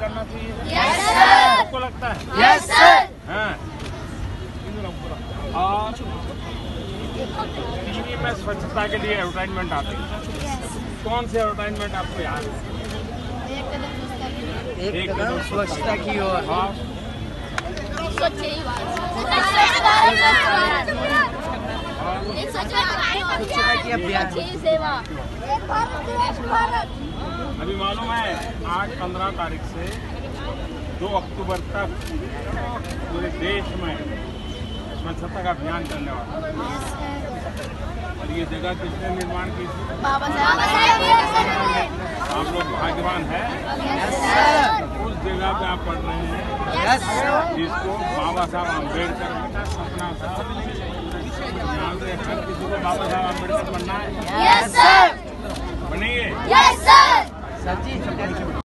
करना चाहिए। Yes sir आपको लगता है? यस सर हाँ। और टीवी में स्वच्छता के लिए एडवर्टाइजमेंट आते हैं? कौन से एडवर्टाइजमेंट आपको याद है? एक कदम स्वच्छता की ओर। हाँ। स्वच्छ ही। भारत एक स्वच्छ भारत स्वच्छता की अभियान। ही अभी मालूम है आज पंद्रह तारीख से दो अक्टूबर तक पूरे देश में स्वच्छता का अभियान चलने वाला है और ये जगह किसने निर्माण की थी आप लोग भाग्यवान है उस जगह पे आप पढ़ रहे हैं जिसको बाबा साहब अंबेडकर का सपना था यहाँ से हर किसी को बाबा साहब अंबेडकर बनना है Saji 住